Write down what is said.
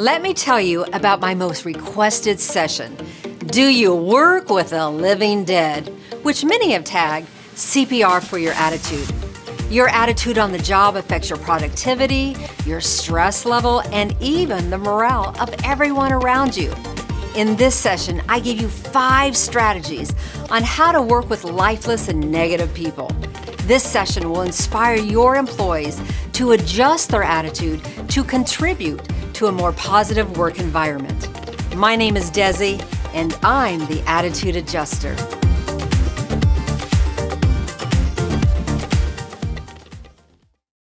Let me tell you about my most requested session. Do you work with the living dead? Which many have tagged CPR for your attitude. Your attitude on the job affects your productivity, your stress level, and even the morale of everyone around you. In this session, I give you five strategies on how to work with lifeless and negative people. This session will inspire your employees to adjust their attitude to contribute to a more positive work environment. My name is Desi, and I'm the Attitude Adjuster.